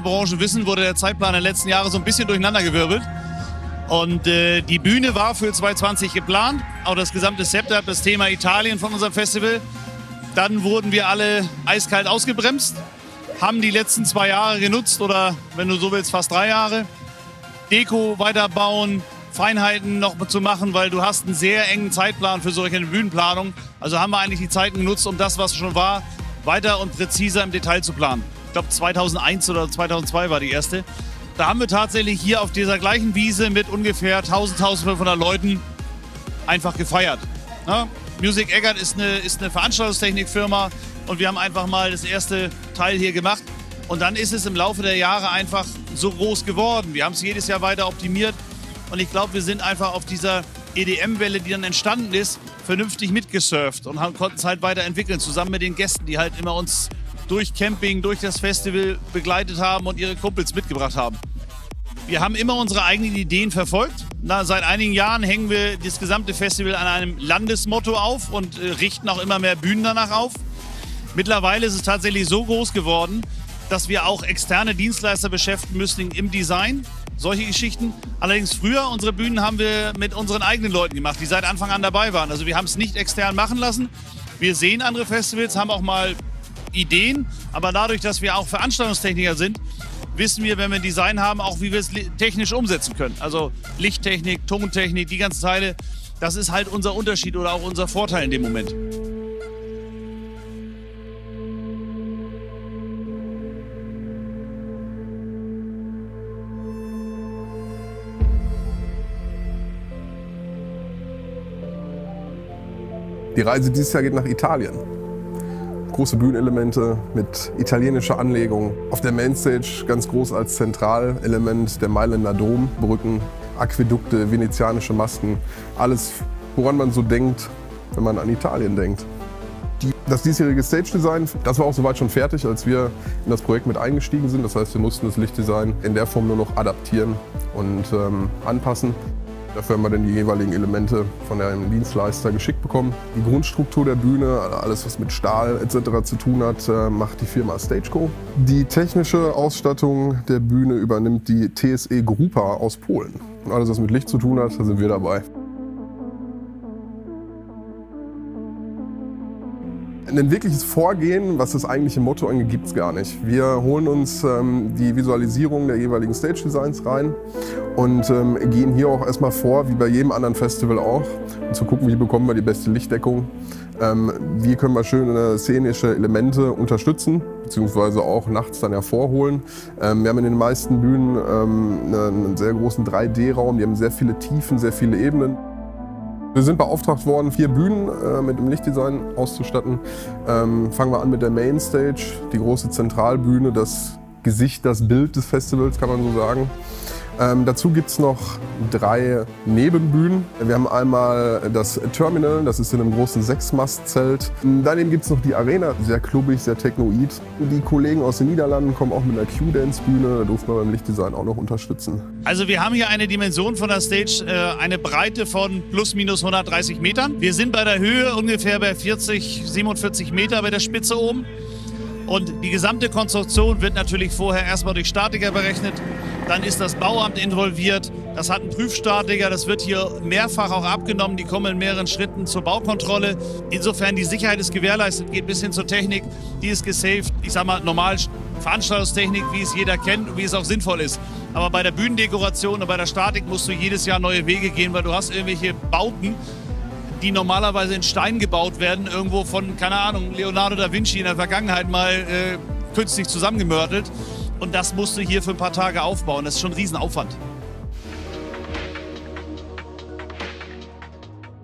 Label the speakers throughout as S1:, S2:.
S1: Branche wissen, wurde der Zeitplan der letzten Jahre so ein bisschen durcheinandergewirbelt. Und äh, die Bühne war für 2020 geplant, auch das gesamte Setup, das Thema Italien von unserem Festival. Dann wurden wir alle eiskalt ausgebremst, haben die letzten zwei Jahre genutzt oder wenn du so willst, fast drei Jahre. Deko weiterbauen, Feinheiten noch zu machen, weil du hast einen sehr engen Zeitplan für solche Bühnenplanung. Also haben wir eigentlich die Zeiten genutzt, um das, was schon war, weiter und präziser im Detail zu planen. Ich glaube 2001 oder 2002 war die erste. Da haben wir tatsächlich hier auf dieser gleichen Wiese mit ungefähr 1000, 1500 Leuten einfach gefeiert. Ja? Music Eggert ist eine, ist eine Veranstaltungstechnikfirma und wir haben einfach mal das erste Teil hier gemacht. Und dann ist es im Laufe der Jahre einfach so groß geworden. Wir haben es jedes Jahr weiter optimiert und ich glaube, wir sind einfach auf dieser EDM-Welle, die dann entstanden ist, vernünftig mitgesurft und konnten es halt weiterentwickeln, zusammen mit den Gästen, die halt immer uns durch Camping, durch das Festival begleitet haben und ihre Kumpels mitgebracht haben. Wir haben immer unsere eigenen Ideen verfolgt. Na, seit einigen Jahren hängen wir das gesamte Festival an einem Landesmotto auf und äh, richten auch immer mehr Bühnen danach auf. Mittlerweile ist es tatsächlich so groß geworden, dass wir auch externe Dienstleister beschäftigen müssen im Design. Solche Geschichten. Allerdings früher, unsere Bühnen haben wir mit unseren eigenen Leuten gemacht, die seit Anfang an dabei waren. Also wir haben es nicht extern machen lassen. Wir sehen andere Festivals, haben auch mal Ideen, aber dadurch, dass wir auch Veranstaltungstechniker sind, wissen wir, wenn wir ein Design haben, auch wie wir es technisch umsetzen können. Also Lichttechnik, Tontechnik, die ganzen Teile, das ist halt unser Unterschied oder auch unser Vorteil in dem Moment.
S2: Die Reise dieses Jahr geht nach Italien große Bühnenelemente mit italienischer Anlegung. Auf der Mainstage ganz groß als Zentralelement der Mailänder Dom, Brücken, Aquädukte, venezianische Masken. Alles, woran man so denkt, wenn man an Italien denkt. Das diesjährige Stage-Design, das war auch soweit schon fertig, als wir in das Projekt mit eingestiegen sind. Das heißt, wir mussten das Lichtdesign in der Form nur noch adaptieren und ähm, anpassen. Dafür haben wir dann die jeweiligen Elemente von einem Dienstleister geschickt bekommen. Die Grundstruktur der Bühne, alles was mit Stahl etc. zu tun hat, äh, macht die Firma Stageco. Die technische Ausstattung der Bühne übernimmt die TSE Grupa aus Polen. Und alles was mit Licht zu tun hat, da sind wir dabei. Ein wirkliches Vorgehen, was das eigentliche Motto angeht, gibt es gar nicht. Wir holen uns ähm, die Visualisierung der jeweiligen Stage Designs rein und ähm, gehen hier auch erstmal vor, wie bei jedem anderen Festival auch, um zu gucken, wie bekommen wir die beste Lichtdeckung, ähm, wie können wir schöne szenische Elemente unterstützen, beziehungsweise auch nachts dann hervorholen. Ähm, wir haben in den meisten Bühnen ähm, einen sehr großen 3D-Raum, die haben sehr viele Tiefen, sehr viele Ebenen. Wir sind beauftragt worden, vier Bühnen äh, mit dem Lichtdesign auszustatten. Ähm, fangen wir an mit der Mainstage, die große Zentralbühne, das Gesicht, das Bild des Festivals, kann man so sagen. Ähm, dazu gibt es noch drei Nebenbühnen. Wir haben einmal das Terminal, das ist in einem großen Sechsmastzelt. Daneben gibt es noch die Arena, sehr klubbig, sehr technoid. Die Kollegen aus den Niederlanden kommen auch mit einer Q-Dance-Bühne, da durften wir beim Lichtdesign auch noch unterstützen.
S1: Also wir haben hier eine Dimension von der Stage, äh, eine Breite von plus minus 130 Metern. Wir sind bei der Höhe ungefähr bei 40, 47 Meter bei der Spitze oben. Und die gesamte Konstruktion wird natürlich vorher erstmal durch Statiker berechnet. Dann ist das Bauamt involviert. Das hat einen Prüfstatiker. Das wird hier mehrfach auch abgenommen. Die kommen in mehreren Schritten zur Baukontrolle. Insofern die Sicherheit ist gewährleistet, geht bis hin zur Technik. Die ist gesaved. Ich sag mal, normal Veranstaltungstechnik, wie es jeder kennt und wie es auch sinnvoll ist. Aber bei der Bühnendekoration und bei der Statik musst du jedes Jahr neue Wege gehen, weil du hast irgendwelche Bauten, die normalerweise in Stein gebaut werden, irgendwo von, keine Ahnung, Leonardo da Vinci in der Vergangenheit mal äh, künstlich zusammengemörtelt. Und das musst du hier für ein paar Tage aufbauen. Das ist schon ein Riesenaufwand.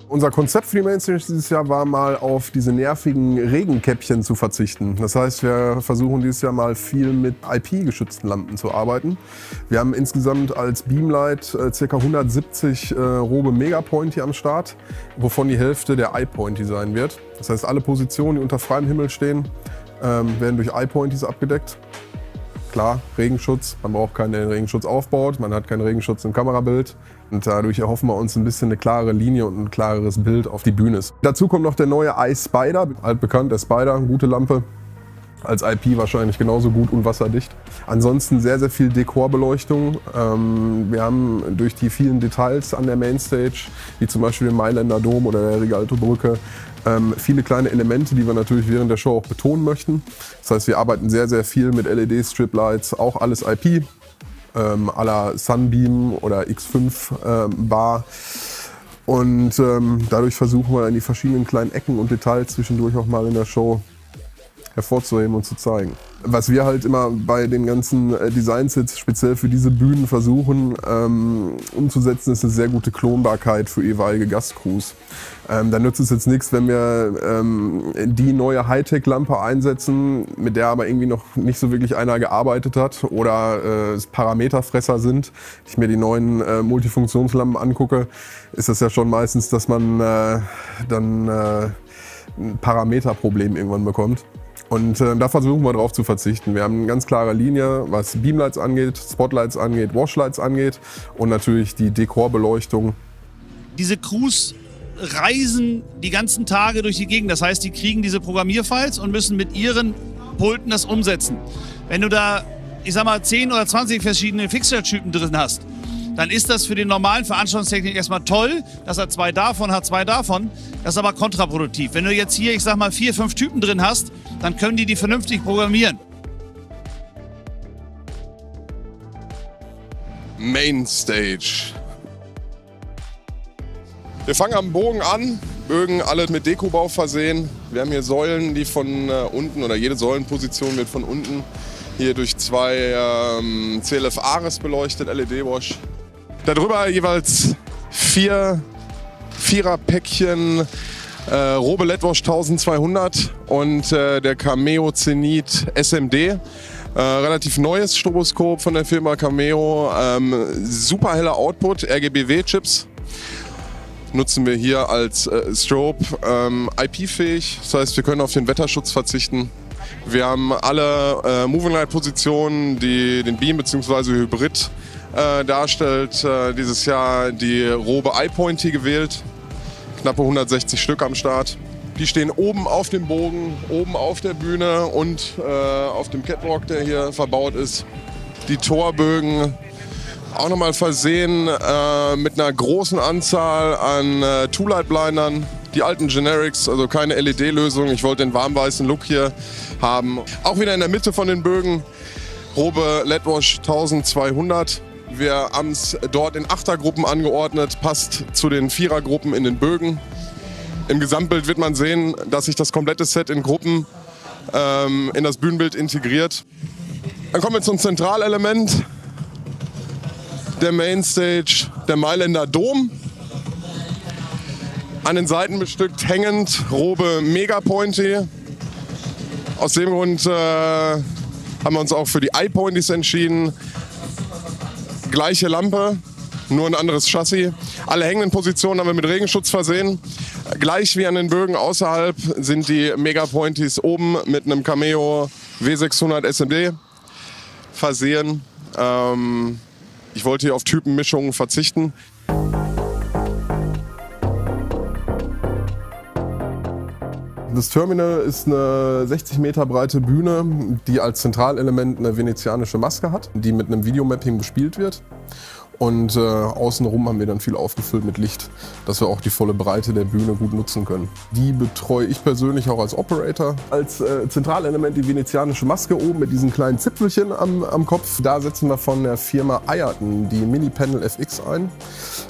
S2: Unser Konzept für die Mainstage dieses Jahr war mal auf diese nervigen Regenkäppchen zu verzichten. Das heißt, wir versuchen dieses Jahr mal viel mit IP-geschützten Lampen zu arbeiten. Wir haben insgesamt als Beamlight äh, ca. 170 äh, Robe Megapoint hier am Start, wovon die Hälfte der iPointy sein wird. Das heißt, alle Positionen, die unter freiem Himmel stehen, ähm, werden durch iPointies abgedeckt. Klar, Regenschutz, man braucht keinen, Regenschutz aufbaut, man hat keinen Regenschutz im Kamerabild. Und dadurch erhoffen wir uns ein bisschen eine klare Linie und ein klareres Bild auf die Bühne. Dazu kommt noch der neue iSpider, altbekannt, der Spider, gute Lampe. Als IP wahrscheinlich genauso gut und wasserdicht. Ansonsten sehr, sehr viel Dekorbeleuchtung. Ähm, wir haben durch die vielen Details an der Mainstage, wie zum Beispiel den Mailänder Dom oder der Rigalto-Brücke, ähm, viele kleine Elemente, die wir natürlich während der Show auch betonen möchten. Das heißt, wir arbeiten sehr, sehr viel mit LED-Striplights, auch alles IP, ähm, la Sunbeam oder X5 ähm, Bar. Und ähm, dadurch versuchen wir in die verschiedenen kleinen Ecken und Details zwischendurch auch mal in der Show hervorzuheben und zu zeigen. Was wir halt immer bei den ganzen äh, Designs jetzt speziell für diese Bühnen versuchen ähm, umzusetzen, ist eine sehr gute Klonbarkeit für etwaige Gastcrews. Ähm, da nützt es jetzt nichts, wenn wir ähm, die neue Hightech-Lampe einsetzen, mit der aber irgendwie noch nicht so wirklich einer gearbeitet hat oder äh, es Parameterfresser sind. Ich mir die neuen äh, Multifunktionslampen angucke, ist das ja schon meistens, dass man äh, dann äh, ein Parameterproblem irgendwann bekommt. Und äh, da versuchen wir darauf zu verzichten. Wir haben eine ganz klare Linie, was Beamlights angeht, Spotlights angeht, Washlights angeht und natürlich die Dekorbeleuchtung.
S1: Diese Crews reisen die ganzen Tage durch die Gegend. Das heißt, die kriegen diese Programmierfiles und müssen mit ihren Pulten das umsetzen. Wenn du da, ich sag mal, 10 oder 20 verschiedene Fixture-Typen drin hast, dann ist das für den normalen Veranstaltungstechnik erstmal toll, dass er zwei davon hat, zwei davon. Das ist aber kontraproduktiv. Wenn du jetzt hier, ich sag mal, vier, fünf Typen drin hast, dann können die die vernünftig programmieren.
S3: Mainstage. Wir fangen am Bogen an, Bögen alle mit Dekobau versehen. Wir haben hier Säulen, die von äh, unten oder jede Säulenposition wird von unten hier durch zwei ähm, CLF Ares beleuchtet, LED-Wash. Darüber jeweils vier Vierer-Päckchen äh, Robe LED-Wash 1200 und äh, der Cameo Zenit SMD. Äh, relativ neues Stroboskop von der Firma Cameo. Ähm, super heller Output, RGBW-Chips. Nutzen wir hier als äh, Strobe ähm, IP-fähig. Das heißt, wir können auf den Wetterschutz verzichten. Wir haben alle äh, Moving Light Positionen, die den Beam bzw. Hybrid äh, darstellt, äh, dieses Jahr die Robe iPointy gewählt. Knappe 160 Stück am Start. Die stehen oben auf dem Bogen, oben auf der Bühne und äh, auf dem Catwalk, der hier verbaut ist. Die Torbögen auch nochmal versehen äh, mit einer großen Anzahl an äh, Two-Light-Blindern. Die alten Generics, also keine LED-Lösung. Ich wollte den warmweißen Look hier haben. Auch wieder in der Mitte von den Bögen. Robe LED-Wash 1200. Wir haben es dort in Achtergruppen angeordnet, passt zu den Vierergruppen in den Bögen. Im Gesamtbild wird man sehen, dass sich das komplette Set in Gruppen ähm, in das Bühnenbild integriert. Dann kommen wir zum Zentralelement der Mainstage, der Mailänder Dom. An den Seiten bestückt hängend Robe Megapointy. Aus dem Grund äh, haben wir uns auch für die iPointies entschieden gleiche Lampe, nur ein anderes Chassis. Alle hängenden Positionen haben wir mit Regenschutz versehen. Gleich wie an den Bögen außerhalb sind die Megapointies oben mit einem Cameo W600 SMD versehen. Ähm, ich wollte hier auf Typenmischungen verzichten.
S2: Das Terminal ist eine 60 Meter breite Bühne, die als Zentralelement eine venezianische Maske hat, die mit einem Videomapping bespielt wird. Und äh, außenrum haben wir dann viel aufgefüllt mit Licht, dass wir auch die volle Breite der Bühne gut nutzen können. Die betreue ich persönlich auch als Operator. Als äh, Zentralelement die venezianische Maske oben mit diesen kleinen Zipfelchen am, am Kopf. Da setzen wir von der Firma Eierton die Mini-Panel FX ein.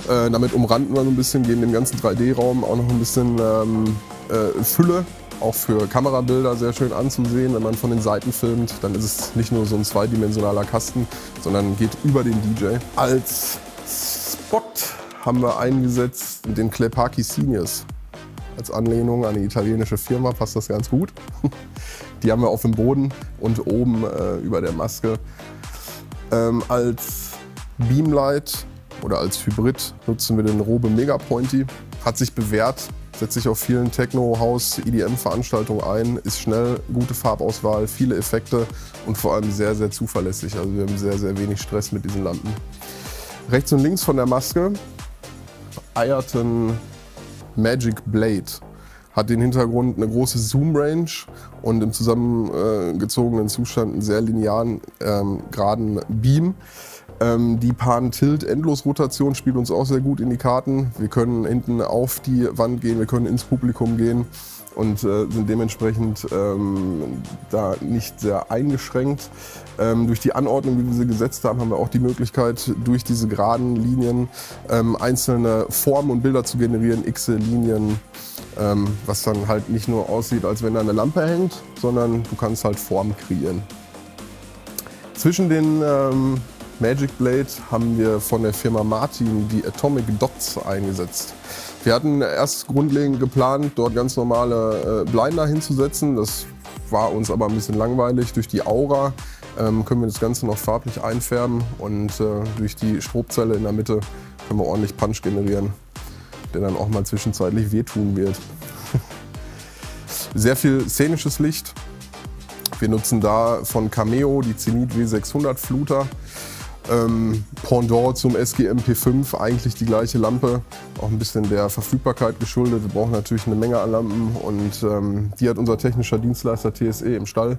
S2: Äh, damit umranden wir so ein bisschen, geben dem ganzen 3D-Raum auch noch ein bisschen ähm, äh, Fülle auch für Kamerabilder sehr schön anzusehen. Wenn man von den Seiten filmt, dann ist es nicht nur so ein zweidimensionaler Kasten, sondern geht über den DJ. Als Spot haben wir eingesetzt den Clepaki Seniors. Als Anlehnung an die italienische Firma passt das ganz gut. Die haben wir auf dem Boden und oben äh, über der Maske. Ähm, als Beamlight oder als Hybrid nutzen wir den Robe Mega Pointy. Hat sich bewährt, setzt sich auf vielen Techno, House, EDM-Veranstaltungen ein, ist schnell, gute Farbauswahl, viele Effekte und vor allem sehr, sehr zuverlässig. Also wir haben sehr, sehr wenig Stress mit diesen Lampen. Rechts und links von der Maske Eierton Magic Blade
S4: hat den Hintergrund eine große Zoom-Range und im zusammengezogenen Zustand einen sehr linearen, ähm, geraden Beam. Ähm, die Pan-Tilt-Endlosrotation spielt uns auch sehr gut in die Karten. Wir können hinten auf die Wand gehen, wir können ins Publikum gehen und äh, sind dementsprechend ähm, da nicht sehr eingeschränkt. Ähm, durch die Anordnung, wie wir sie gesetzt haben, haben wir auch die Möglichkeit, durch diese geraden Linien ähm, einzelne Formen und Bilder zu generieren, x Linien, ähm, was dann halt nicht nur aussieht, als wenn da eine Lampe hängt, sondern du kannst halt Formen kreieren. Zwischen den ähm, Magic Blade haben wir von der Firma Martin die Atomic Dots eingesetzt. Wir hatten erst grundlegend geplant, dort ganz normale äh, Blinder hinzusetzen. Das war uns aber ein bisschen langweilig. Durch die Aura ähm, können wir das Ganze noch farblich einfärben und äh, durch die Strobzelle in der Mitte können wir ordentlich Punch generieren, der dann auch mal zwischenzeitlich wehtun wird. Sehr viel szenisches Licht. Wir nutzen da von Cameo die Zenit W600 Fluter. Ähm, Pendant zum SGM P5 eigentlich die gleiche Lampe, auch ein bisschen der Verfügbarkeit geschuldet. Wir brauchen natürlich eine Menge an Lampen und ähm, die hat unser technischer Dienstleister TSE im Stall.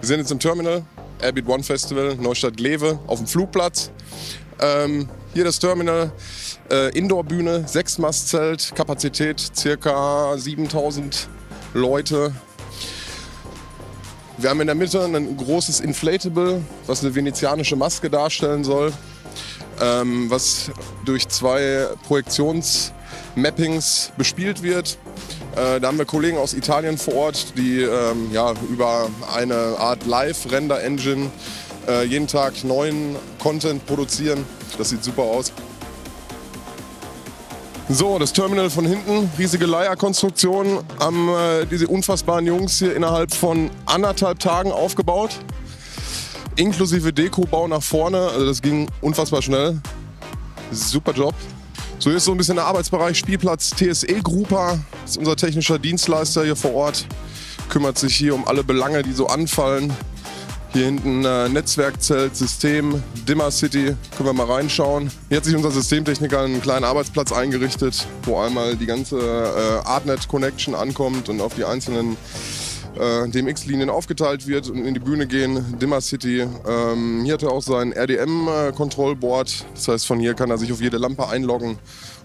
S2: Wir sind jetzt im Terminal, Airbeat One Festival, Neustadt-Glewe, auf dem Flugplatz. Ähm, hier das Terminal, äh, Indoor-Bühne, Sechs-Mastzelt, Kapazität ca. 7000 Leute. Wir haben in der Mitte ein großes Inflatable, was eine venezianische Maske darstellen soll, ähm, was durch zwei Projektionsmappings bespielt wird. Äh, da haben wir Kollegen aus Italien vor Ort, die ähm, ja, über eine Art Live-Render-Engine äh, jeden Tag neuen Content produzieren. Das sieht super aus. So, das Terminal von hinten, riesige Leierkonstruktion, haben äh, diese unfassbaren Jungs hier innerhalb von anderthalb Tagen aufgebaut. Inklusive Dekobau nach vorne, also das ging unfassbar schnell. Super Job. So hier ist so ein bisschen der Arbeitsbereich Spielplatz TSE Grupa, ist unser technischer Dienstleister hier vor Ort. Kümmert sich hier um alle Belange, die so anfallen. Hier hinten äh, Netzwerkzelt, System, Dimmer City. Können wir mal reinschauen. Hier hat sich unser Systemtechniker einen kleinen Arbeitsplatz eingerichtet, wo einmal die ganze äh, Artnet Connection ankommt und auf die einzelnen äh, DMX-Linien aufgeteilt wird und in die Bühne gehen. Dimmer City. Ähm, hier hat er auch sein RDM-Control-Board. Äh, das heißt, von hier kann er sich auf jede Lampe einloggen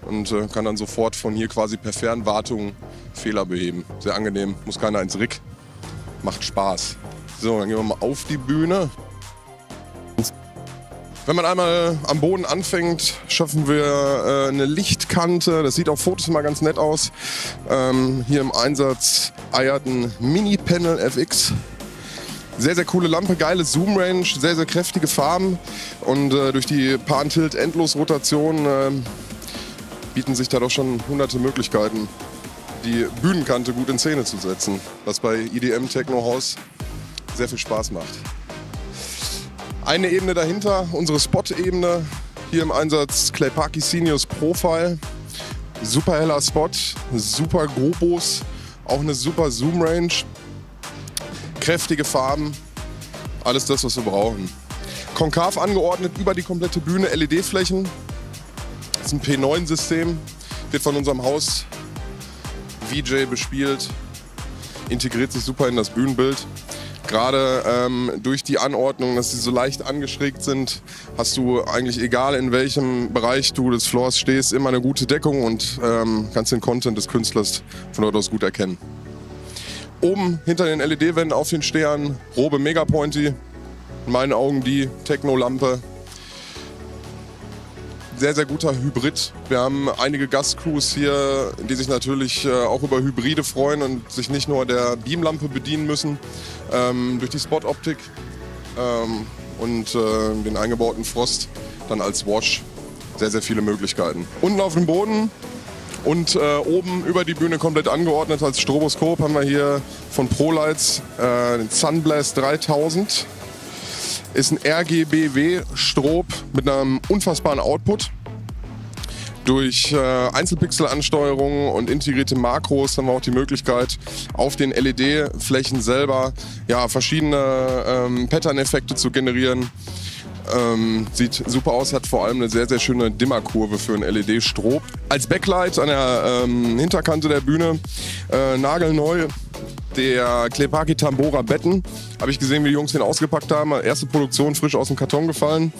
S2: und äh, kann dann sofort von hier quasi per Fernwartung Fehler beheben. Sehr angenehm, muss keiner ins Rig. Macht Spaß. So, dann gehen wir mal auf die Bühne. Wenn man einmal am Boden anfängt, schaffen wir äh, eine Lichtkante. Das sieht auf Fotos mal ganz nett aus. Ähm, hier im Einsatz eiert ein Mini-Panel FX. Sehr, sehr coole Lampe, geile Zoom-Range, sehr, sehr kräftige Farben. Und äh, durch die Pan-Tilt-Endlos-Rotation äh, bieten sich da doch schon hunderte Möglichkeiten, die Bühnenkante gut in Szene zu setzen. Was bei EDM Techno House sehr viel Spaß macht. Eine Ebene dahinter, unsere Spot-Ebene. Hier im Einsatz Clayparky Seniors Profile. Super heller Spot, super Grobos, auch eine super Zoom-Range. Kräftige Farben, alles das, was wir brauchen. Konkav angeordnet über die komplette Bühne, LED-Flächen. Das ist ein P9-System, wird von unserem Haus VJ bespielt, integriert sich super in das Bühnenbild. Gerade ähm, durch die Anordnung, dass sie so leicht angeschrägt sind, hast du eigentlich egal in welchem Bereich du des Floors stehst, immer eine gute Deckung und ähm, kannst den Content des Künstlers von dort aus gut erkennen. Oben hinter den LED-Wänden auf den Sternen, Robe Megapointy, in meinen Augen die Techno-Lampe, sehr, sehr guter Hybrid. Wir haben einige Gastcrews hier, die sich natürlich äh, auch über Hybride freuen und sich nicht nur der Beamlampe bedienen müssen. Ähm, durch die Spot-Optik ähm, und äh, den eingebauten Frost dann als Wash sehr, sehr viele Möglichkeiten. Unten auf dem Boden und äh, oben über die Bühne komplett angeordnet als Stroboskop haben wir hier von ProLights äh, den Sunblast 3000 ist ein RGBW-Strob mit einem unfassbaren Output. Durch äh, Einzelpixel-Ansteuerung und integrierte Makros haben wir auch die Möglichkeit, auf den LED-Flächen selber ja, verschiedene ähm, Pattern-Effekte zu generieren Ähm, sieht super aus, hat vor allem eine sehr, sehr schöne Dimmerkurve für ein LED-Strob. Als Backlight an der ähm, Hinterkante der Bühne äh, nagelneu der Klepaki Tambora Betten. Habe ich gesehen, wie die Jungs den ausgepackt haben. Erste Produktion frisch aus dem Karton gefallen.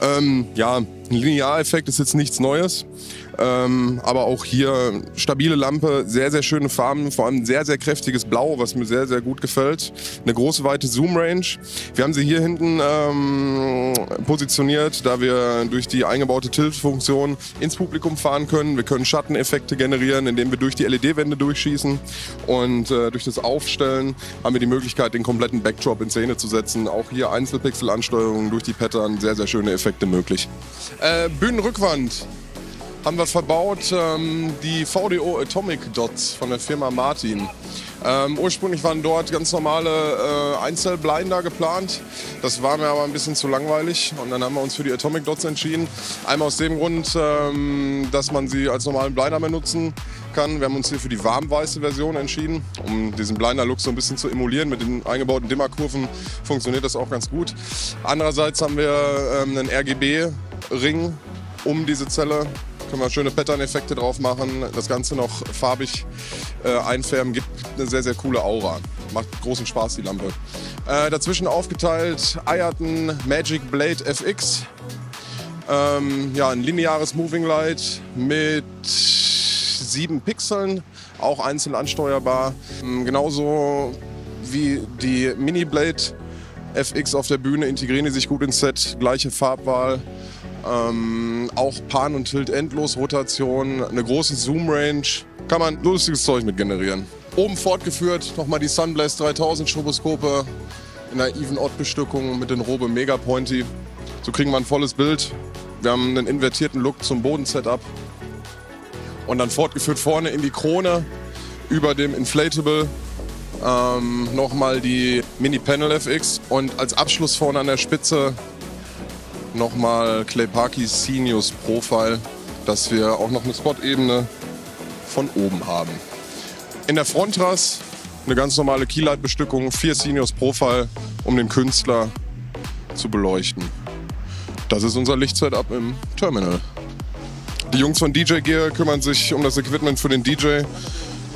S2: Ähm, ja, ein Lineareffekt ist jetzt nichts Neues. Ähm, aber auch hier stabile Lampe, sehr, sehr schöne Farben, vor allem sehr, sehr kräftiges Blau, was mir sehr, sehr gut gefällt. Eine große, weite Zoom-Range. Wir haben sie hier hinten ähm, positioniert, da wir durch die eingebaute Tilt-Funktion ins Publikum fahren können. Wir können Schatteneffekte generieren, indem wir durch die LED-Wände durchschießen. Und äh, durch das Aufstellen haben wir die Möglichkeit, den kompletten Backdrop in Szene zu setzen. Auch hier Einzelpixel-Ansteuerungen durch die Pattern, sehr, sehr schöne Effekte möglich. Äh, Bühnenrückwand haben wir verbaut ähm, die VDO Atomic Dots von der Firma Martin. Ähm, ursprünglich waren dort ganz normale äh, Einzelblinder geplant. Das war mir aber ein bisschen zu langweilig und dann haben wir uns für die Atomic Dots entschieden. Einmal aus dem Grund, ähm, dass man sie als normalen Blinder benutzen kann. Wir haben uns hier für die warmweiße Version entschieden, um diesen Blinder-Look so ein bisschen zu emulieren. Mit den eingebauten Dimmerkurven funktioniert das auch ganz gut. Andererseits haben wir ähm, einen RGB-Ring um diese Zelle können wir schöne Pattern-Effekte drauf machen, das Ganze noch farbig äh, einfärben, gibt eine sehr, sehr coole Aura. Macht großen Spaß, die Lampe. Äh, dazwischen aufgeteilt Eierton Magic Blade FX. Ähm, ja, ein lineares Moving Light mit sieben Pixeln, auch einzeln ansteuerbar. Ähm, genauso wie die Mini Blade FX auf der Bühne integrieren die sich gut ins Set, gleiche Farbwahl. Ähm, auch Pan und Tilt endlos Rotation, eine große Zoom Range. Kann man lustiges Zeug mit generieren. Oben fortgeführt nochmal die Sunblast 3000 Stroboskope in einer Even-Odd-Bestückung mit den Robe Mega Pointy. So kriegen wir ein volles Bild. Wir haben einen invertierten Look zum Bodensetup. Und dann fortgeführt vorne in die Krone über dem Inflatable ähm, nochmal die Mini Panel FX und als Abschluss vorne an der Spitze nochmal Clay Parkys Seniors Profile, dass wir auch noch eine Spot-Ebene von oben haben. In der Frontras eine ganz normale Keylight-Bestückung, vier Seniors Profile, um den Künstler zu beleuchten. Das ist unser Lichtsetup im Terminal. Die Jungs von DJ Gear kümmern sich um das Equipment für den DJ.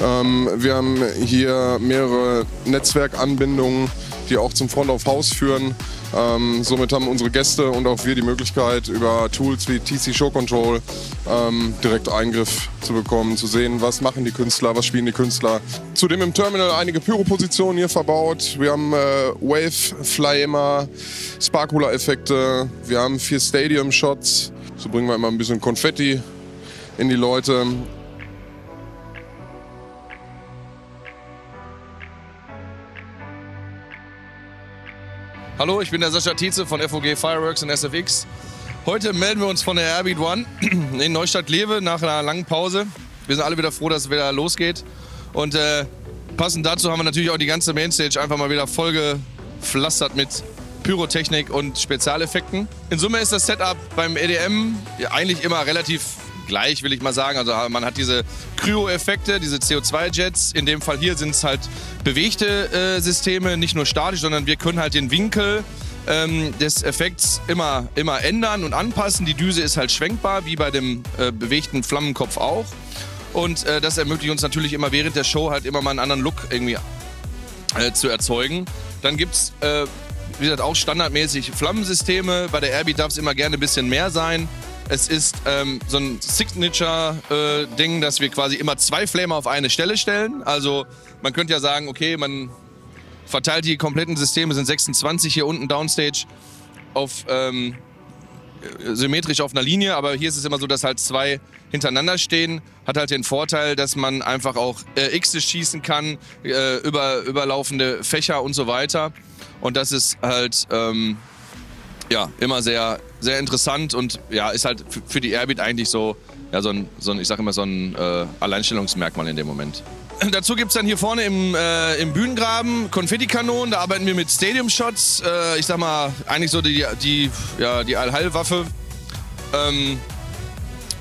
S2: Ähm, wir haben hier mehrere Netzwerkanbindungen, die auch zum Front of House führen. Ähm, somit haben unsere Gäste und auch wir die Möglichkeit, über Tools wie TC Show Control ähm, direkt Eingriff zu bekommen, zu sehen, was machen die Künstler, was spielen die Künstler. Zudem im Terminal einige Pyro-Positionen hier verbaut. Wir haben äh, Wave, Flamer, Sparkula-Effekte. Wir haben vier Stadium-Shots. So bringen wir immer ein bisschen Konfetti in die Leute.
S5: Hallo, ich bin der Sascha Tietze von FOG Fireworks und SFX. Heute melden wir uns von der Airbeat One in Neustadt-Lewe nach einer langen Pause. Wir sind alle wieder froh, dass es wieder losgeht. Und äh, passend dazu haben wir natürlich auch die ganze Mainstage einfach mal wieder vollgepflastert mit Pyrotechnik und Spezialeffekten. In Summe ist das Setup beim EDM eigentlich immer relativ gleich, will ich mal sagen. Also man hat diese Kryo-Effekte, diese CO2-Jets. In dem Fall hier sind es halt bewegte äh, Systeme, nicht nur statisch, sondern wir können halt den Winkel ähm, des Effekts immer, immer ändern und anpassen. Die Düse ist halt schwenkbar, wie bei dem äh, bewegten Flammenkopf auch. Und äh, das ermöglicht uns natürlich immer während der Show halt immer mal einen anderen Look irgendwie äh, zu erzeugen. Dann gibt es, äh, wie gesagt, auch standardmäßig Flammensysteme. Bei der Airbeat darf es immer gerne ein bisschen mehr sein. Es ist ähm, so ein Signature-Ding, äh, dass wir quasi immer zwei Flamer auf eine Stelle stellen. Also man könnte ja sagen, okay, man verteilt die kompletten Systeme, sind 26 hier unten Downstage auf ähm, symmetrisch auf einer Linie, aber hier ist es immer so, dass halt zwei hintereinander stehen. Hat halt den Vorteil, dass man einfach auch äh, X schießen kann, äh, über, überlaufende Fächer und so weiter. Und das ist halt ähm, ja, immer sehr, sehr interessant und ja, ist halt für die Airbeat eigentlich so, ja, so ein, so ein ich sag immer, so ein äh, Alleinstellungsmerkmal in dem Moment. Dazu gibt es dann hier vorne im, äh, im Bühnengraben Konfettikanonen, da arbeiten wir mit Stadium Shots, äh, ich sag mal, eigentlich so die, die, ja, die Allheilwaffe. Ähm,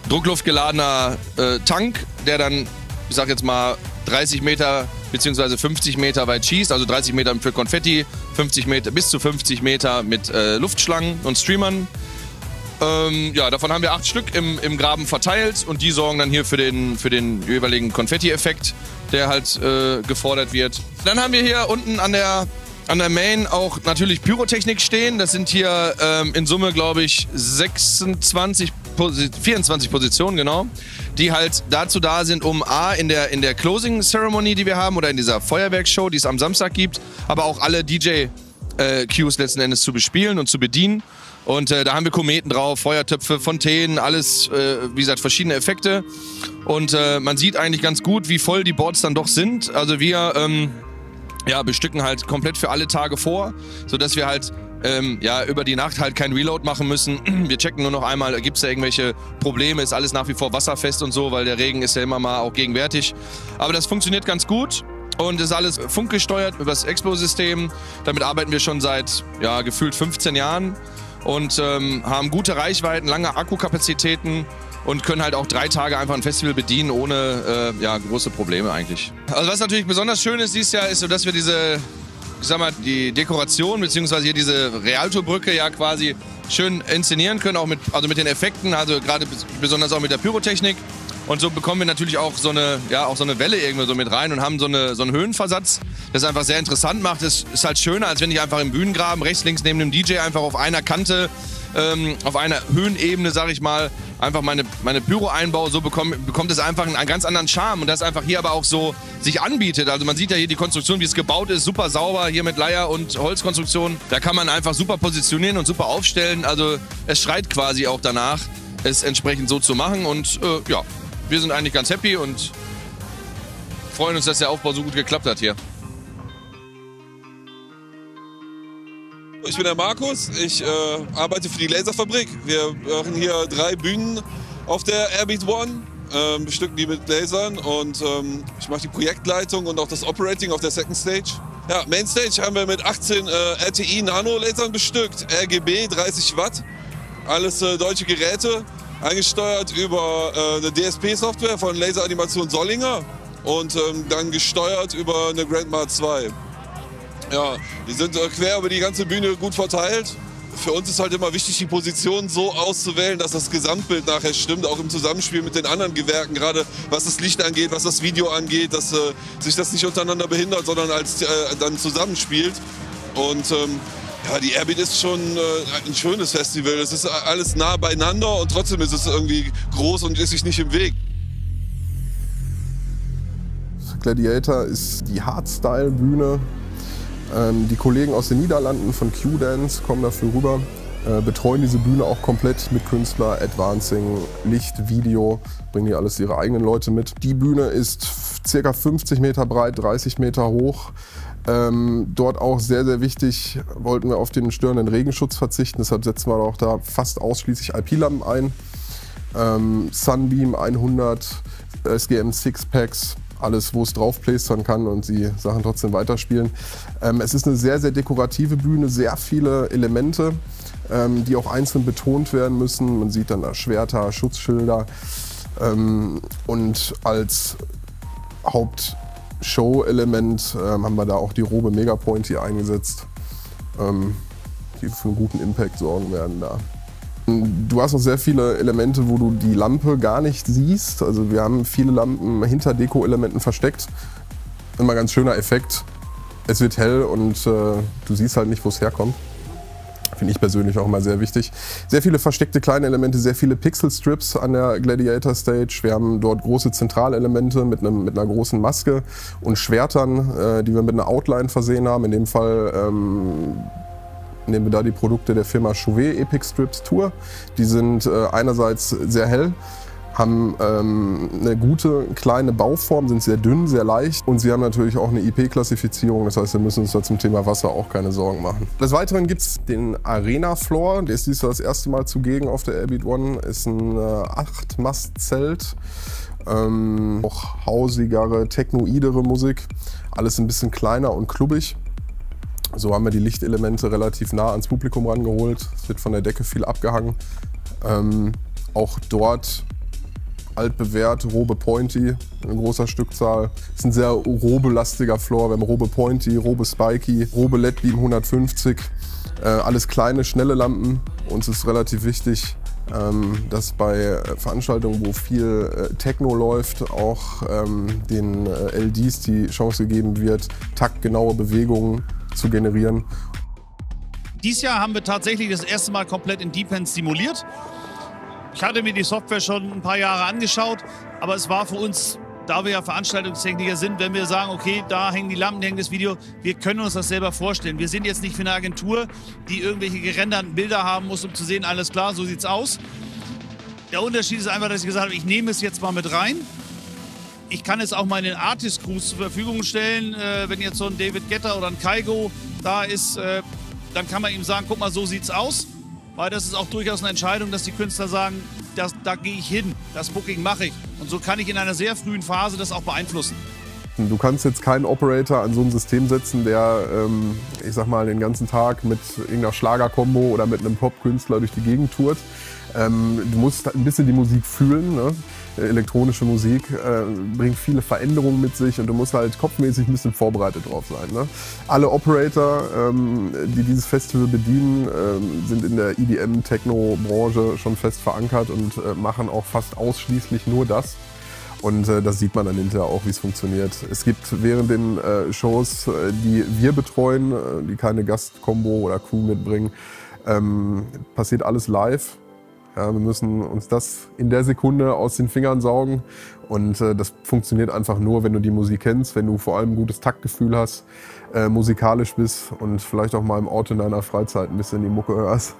S5: druckluftgeladener äh, Tank, der dann, ich sag jetzt mal, 30 Meter beziehungsweise 50 Meter weit schießt, also 30 Meter für Konfetti, 50 Meter bis zu 50 Meter mit äh, Luftschlangen und Streamern. Ähm, ja, davon haben wir acht Stück im, im Graben verteilt und die sorgen dann hier für den, für den jeweiligen Konfetti-Effekt, der halt äh, gefordert wird. Dann haben wir hier unten an der, an der Main auch natürlich Pyrotechnik stehen. Das sind hier ähm, in Summe, glaube ich, 26, 24 Positionen, genau, die halt dazu da sind, um A, in der, in der Closing Ceremony, die wir haben, oder in dieser Feuerwerksshow, die es am Samstag gibt, aber auch alle DJ-Cues äh, letzten Endes zu bespielen und zu bedienen. Und äh, da haben wir Kometen drauf, Feuertöpfe, Fontänen, alles, äh, wie gesagt, verschiedene Effekte. Und äh, man sieht eigentlich ganz gut, wie voll die Boards dann doch sind. Also wir ähm, ja, bestücken halt komplett für alle Tage vor, sodass wir halt ähm, ja, über die Nacht halt kein Reload machen müssen. Wir checken nur noch einmal, gibt es da irgendwelche Probleme, ist alles nach wie vor wasserfest und so, weil der Regen ist ja immer mal auch gegenwärtig. Aber das funktioniert ganz gut. Und ist alles funkgesteuert über das Expo-System. Damit arbeiten wir schon seit ja, gefühlt 15 Jahren und ähm, haben gute Reichweiten, lange Akkukapazitäten und können halt auch drei Tage einfach ein Festival bedienen ohne äh, ja, große Probleme eigentlich. Also was natürlich besonders schön ist dieses Jahr, ist so, dass wir diese, ich sag mal, die Dekoration beziehungsweise hier diese Realto-Brücke ja quasi schön inszenieren können, auch mit, also mit den Effekten, also gerade besonders auch mit der Pyrotechnik. Und so bekommen wir natürlich auch so eine, ja, auch so eine Welle irgendwie so mit rein und haben so, eine, so einen Höhenversatz, das einfach sehr interessant macht. Es ist halt schöner, als wenn ich einfach im Bühnengraben rechts, links neben dem DJ einfach auf einer Kante, ähm, auf einer Höhenebene, sag ich mal, einfach meine, meine Pyro einbaue. So bekommt, bekommt es einfach einen, einen ganz anderen Charme und das einfach hier aber auch so sich anbietet. Also man sieht ja hier die Konstruktion, wie es gebaut ist, super sauber, hier mit Leier und Holzkonstruktion. Da kann man einfach super positionieren und super aufstellen. Also es schreit quasi auch danach, es entsprechend so zu machen und äh, ja, wir sind eigentlich ganz happy und freuen uns, dass der Aufbau so gut geklappt hat hier.
S6: Ich bin der Markus, ich äh, arbeite für die Laserfabrik. Wir machen hier drei Bühnen auf der Airbeat One, äh, bestücken die mit Lasern und ähm, ich mache die Projektleitung und auch das Operating auf der Second Stage. Ja, Mainstage haben wir mit 18 äh, RTI Nano-Lasern bestückt, RGB 30 Watt, alles äh, deutsche Geräte angesteuert über äh, eine DSP-Software von Laser Animation Sollinger und ähm, dann gesteuert über eine Grandma 2. Ja, die sind äh, quer über die ganze Bühne gut verteilt. Für uns ist halt immer wichtig, die Position so auszuwählen, dass das Gesamtbild nachher stimmt, auch im Zusammenspiel mit den anderen Gewerken, gerade was das Licht angeht, was das Video angeht, dass äh, sich das nicht untereinander behindert, sondern als äh, dann zusammenspielt. Und ähm, ja, die Airbeat ist schon äh, ein schönes Festival. Es ist alles nah beieinander und trotzdem ist es irgendwie groß und ist sich nicht im Weg.
S2: Gladiator ist die Hardstyle-Bühne. Ähm, die Kollegen aus den Niederlanden von Q-Dance kommen dafür rüber, äh, betreuen diese Bühne auch komplett mit Künstler, Advancing, Licht, Video, bringen die alles ihre eigenen Leute mit. Die Bühne ist circa 50 Meter breit, 30 Meter hoch. Ähm, dort auch sehr, sehr wichtig, wollten wir auf den störenden Regenschutz verzichten. Deshalb setzen wir auch da fast ausschließlich IP-Lampen ein. Ähm, Sunbeam 100, SGM Sixpacks, alles, wo es drauf kann und die Sachen trotzdem weiterspielen. Ähm, es ist eine sehr, sehr dekorative Bühne, sehr viele Elemente, ähm, die auch einzeln betont werden müssen. Man sieht dann da Schwerter, Schutzschilder ähm, und als Haupt Show-Element ähm, haben wir da auch die Robe Megapoint hier eingesetzt, ähm, die für einen guten Impact sorgen werden da. Du hast auch sehr viele Elemente, wo du die Lampe gar nicht siehst. Also wir haben viele Lampen hinter Deko-Elementen versteckt. Immer ganz schöner Effekt. Es wird hell und äh, du siehst halt nicht, wo es herkommt. Finde ich persönlich auch immer sehr wichtig. Sehr viele versteckte kleine Elemente, sehr viele Pixel-Strips an der Gladiator Stage. Wir haben dort große Zentralelemente mit, einem, mit einer großen Maske und Schwertern, äh, die wir mit einer Outline versehen haben. In dem Fall ähm, nehmen wir da die Produkte der Firma Chauvet Epic Strips Tour. Die sind äh, einerseits sehr hell, haben ähm, eine gute kleine Bauform, sind sehr dünn, sehr leicht und sie haben natürlich auch eine IP-Klassifizierung. Das heißt, wir müssen uns da zum Thema Wasser auch keine Sorgen machen. Des Weiteren gibt es den Arena Floor, der ist dieses Jahr das erste Mal zugegen auf der Airbeat One. Ist ein äh, 8-Mast-Zelt. Ähm, auch hausigere, technoidere Musik. Alles ein bisschen kleiner und klubbig. So haben wir die Lichtelemente relativ nah ans Publikum rangeholt. Es wird von der Decke viel abgehangen. Ähm, auch dort altbewährt, Robe Pointy in großer Stückzahl. Ist ein sehr Robe-lastiger Floor. Wir haben Robe Pointy, Robe Spiky, Robe LED Beam 150. Äh, alles kleine, schnelle Lampen. Uns ist relativ wichtig, ähm, dass bei Veranstaltungen, wo viel äh, Techno läuft, auch ähm, den äh, LDs die Chance gegeben wird, taktgenaue Bewegungen zu generieren.
S1: Dieses Jahr haben wir tatsächlich das erste Mal komplett in Deepens simuliert. Ich hatte mir die Software schon ein paar Jahre angeschaut, aber es war für uns, da wir ja Veranstaltungstechniker sind, wenn wir sagen, okay, da hängen die Lampen, hängt das Video, wir können uns das selber vorstellen. Wir sind jetzt nicht für eine Agentur, die irgendwelche gerenderten Bilder haben muss, um zu sehen, alles klar, so sieht's aus. Der Unterschied ist einfach, dass ich gesagt habe, ich nehme es jetzt mal mit rein. Ich kann es auch meinen Artist Crews zur Verfügung stellen. Äh, wenn jetzt so ein David Getter oder ein Kaigo da ist, äh, dann kann man ihm sagen, guck mal, so sieht's aus. Weil das ist auch durchaus eine Entscheidung, dass die Künstler sagen, das, da gehe ich hin, das Booking mache ich. Und so kann ich in einer sehr frühen Phase das auch beeinflussen.
S2: Du kannst jetzt keinen Operator an so ein System setzen, der, ähm, ich sag mal, den ganzen Tag mit irgendeiner Schlagerkombo oder mit einem Popkünstler durch die Gegend tourt. Ähm, du musst ein bisschen die Musik fühlen. Ne? Elektronische Musik äh, bringt viele Veränderungen mit sich und du musst halt kopfmäßig ein bisschen vorbereitet drauf sein. Ne? Alle Operator, ähm, die dieses Festival bedienen, ähm, sind in der EDM-Techno-Branche schon fest verankert und äh, machen auch fast ausschließlich nur das. Und äh, das sieht man dann hinterher auch, wie es funktioniert. Es gibt während den äh, Shows, äh, die wir betreuen, äh, die keine Gastkombo oder Crew mitbringen, ähm, passiert alles live. Ja, wir müssen uns das in der Sekunde aus den Fingern saugen. Und äh, das funktioniert einfach nur, wenn du die Musik kennst, wenn du vor allem ein gutes Taktgefühl hast, äh, musikalisch bist und vielleicht auch mal im Auto in deiner Freizeit ein bisschen die Mucke hörst.